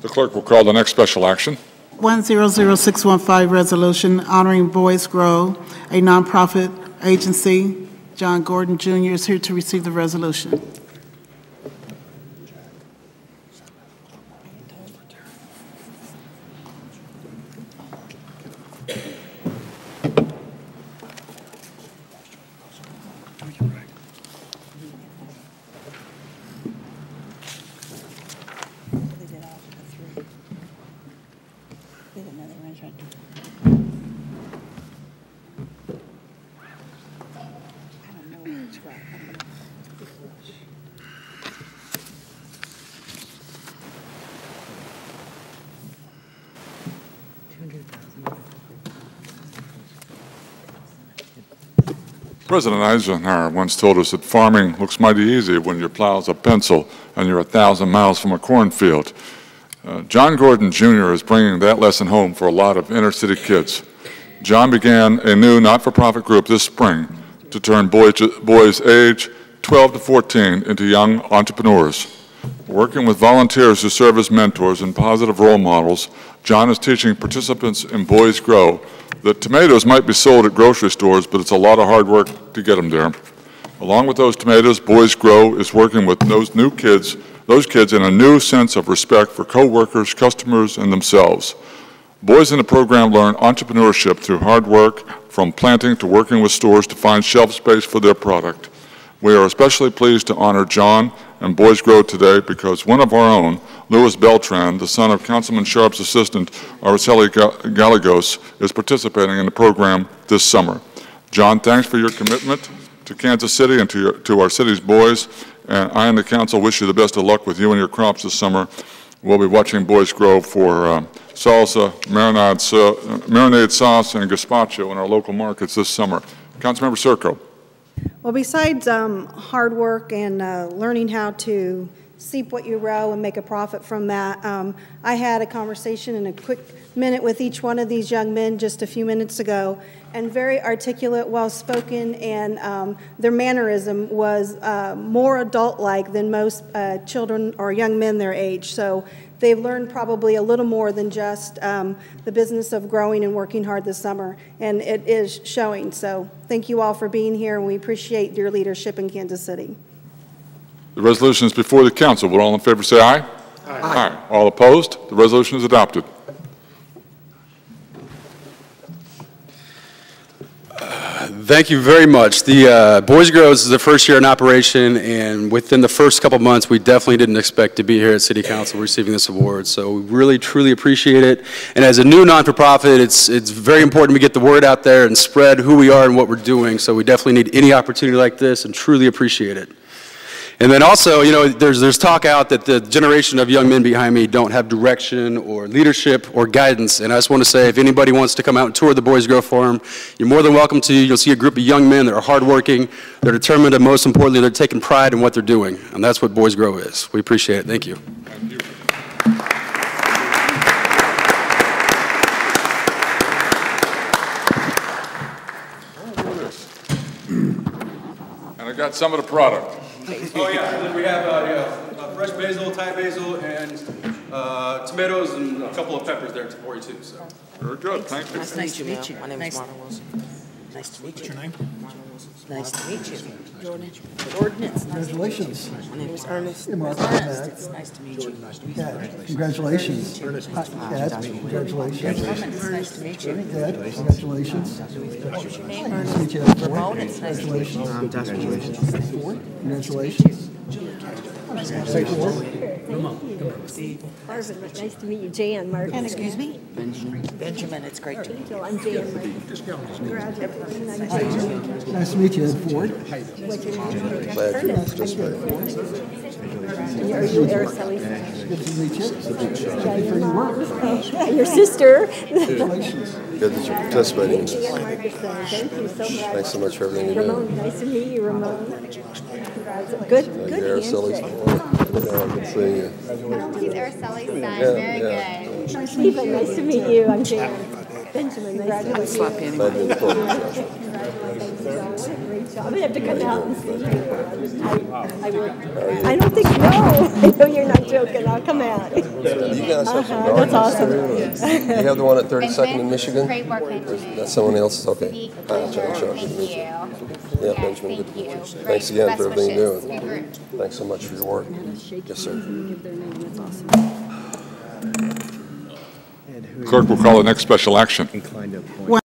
The clerk will call the next special action. 100615, resolution honoring Boys Grow, a nonprofit agency. John Gordon Jr. is here to receive the resolution. They did all of the three. They didn't know they were trying I don't know which way. I'm gonna- President Eisenhower once told us that farming looks mighty easy when your plow's a pencil and you're a thousand miles from a cornfield. Uh, John Gordon Jr. is bringing that lesson home for a lot of inner-city kids. John began a new not-for-profit group this spring to turn boys, boys age 12 to 14 into young entrepreneurs. Working with volunteers who serve as mentors and positive role models, John is teaching participants in Boys Grow that tomatoes might be sold at grocery stores, but it's a lot of hard work to get them there. Along with those tomatoes, Boys Grow is working with those new kids, those kids in a new sense of respect for coworkers, customers, and themselves. Boys in the program learn entrepreneurship through hard work, from planting to working with stores to find shelf space for their product. We are especially pleased to honor John and Boys Grow today because one of our own, Louis Beltran, the son of Councilman Sharp's assistant, Araceli Ga- Gallegos, is participating in the program this summer. John, thanks for your commitment to Kansas City and to, your, to our city's boys, and I and the council wish you the best of luck with you and your crops this summer. We'll be watching Boys Grow for uh, salsa, marinade, marinade sauce, and gazpacho in our local markets this summer. Councilmember Circo. Well, besides um, hard work and uh, learning how to seep what you row and make a profit from that, um, I had a conversation in a quick minute with each one of these young men just a few minutes ago, and very articulate, well-spoken, and um, their mannerism was uh, more adult-like than most uh, children or young men their age. So they've learned probably a little more than just um, the business of growing and working hard this summer, and it is showing. So thank you all for being here, and we appreciate your leadership in Kansas City. The resolution is before the council. Will all in favor say aye? Aye. All opposed? The resolution is adopted. Thank you very much. The uh, Boys Grow is the first year in operation, and within the first couple months, we definitely didn't expect to be here at City Council receiving this award. So we really, truly appreciate it. And as a new non-for-profit, it's, it's very important we get the word out there and spread who we are and what we're doing. So we definitely need any opportunity like this and truly appreciate it. And then also, you know, there's, there's talk out that the generation of young men behind me don't have direction or leadership or guidance. And I just want to say, if anybody wants to come out and tour the Boys Grow Farm, you're more than welcome to. You'll see a group of young men that are hardworking, they're determined, and most importantly, they're taking pride in what they're doing. And that's what Boys Grow is. We appreciate it. Thank you. And I got some of the product. Oh, yeah, we have, uh, fresh basil, Thai basil, and uh, tomatoes, and a couple of peppers there for you too, so. Very good, thank you. Nice to meet you. My name Nice- is Marlon Wilson. Nice to meet you. What's your name? Nice to meet you. Jordan. Ordinance. Congratulations. My name is Ernest. Hey, Mark. Ernest, it's nice to meet you. Yeah, congratulations. Hi, Dad, congratulations. Norman, nice to meet you. Dad, congratulations. What's your name, Nice to meet you. Ford. Ramon, it's nice to meet you. Congratulations. Say four. Marvin, nice to meet you, Jan Marvin. And excuse me? Benjamin, it's great to meet you. I'm Jan Marvin. Congratulations. Nice to meet you. Nice to meet you, Ed Ford. What's your name? Ernest. And Are you Araceli? Good to meet you. Happy for your work. Your sister. Congratulations. Good that you're participating. Jan Marvin, thank you so much. Thanks so much for everything you do. Ramon, nice to meet you, Ramon. Good, good You're Araceli's handshake. boy. Yeah, good seeing you. Oh, he's Araceli's son. Yeah, Very yeah. good. Stephen, nice to meet you. I'm Jan. Benjamin, nice to meet you. Anyway. Glad you're the program, Joshua. Great job. I'm gonna have to come out and see you. I don't think, no, I know you're not joking, I'll come out. You guys have some Uh-huh, that's gardens awesome. too, You have the one at 32nd in Michigan? Great work, Benjamin. That's someone else's, okay. Speak. Hi, John Shaw, good to Thank you. you. Yeah, Benjamin, good thank to meet you. you. Great. Thanks again Best for everything you're doing. Thanks so much for your work. Yes, sir. Clerk will call the next special action. One